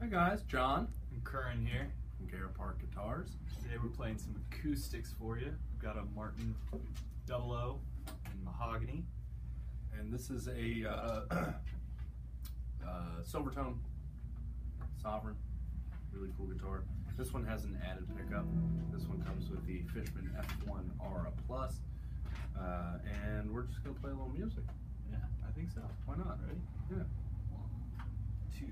Hey guys, Jon I'm Curran here. from Garrett Park Guitars. Today we're playing some acoustics for you. We've got a Martin Double O in mahogany. And this is a uh, uh, Silvertone Sovereign. Really cool guitar. This one has an added pickup. This one comes with the Fishman F1 Aura Plus. Uh, and we're just going to play a little music. Yeah, I think so. Why not? Ready? Yeah. One, two,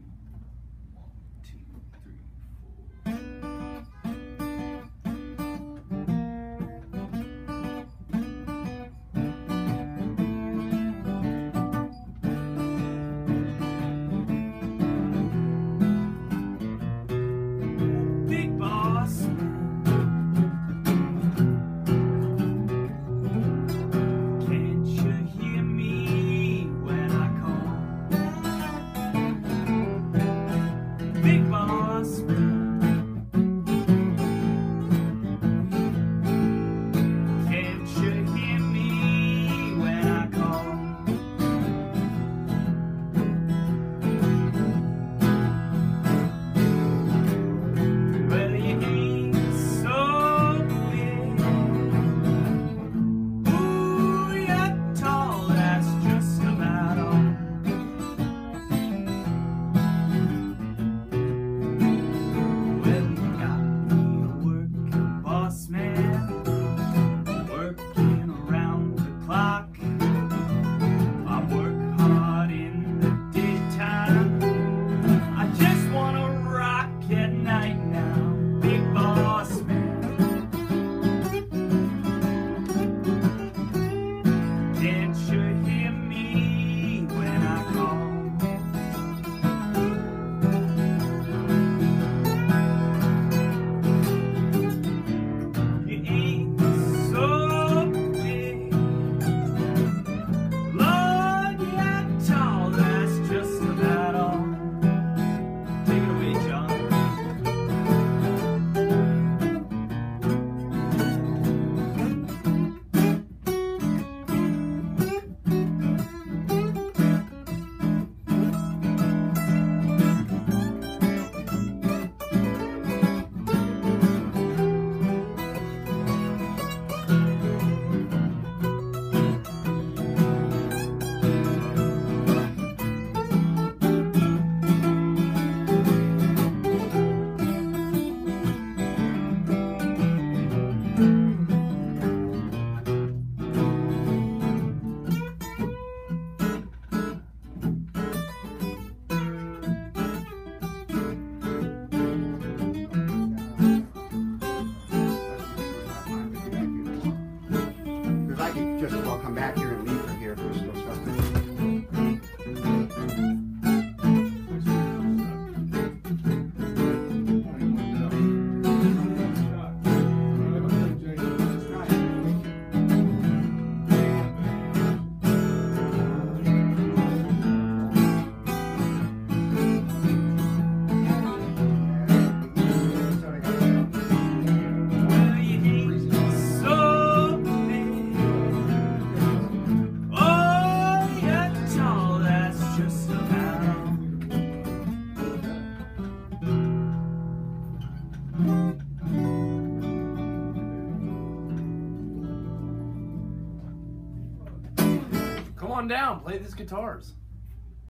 on down, play these guitars.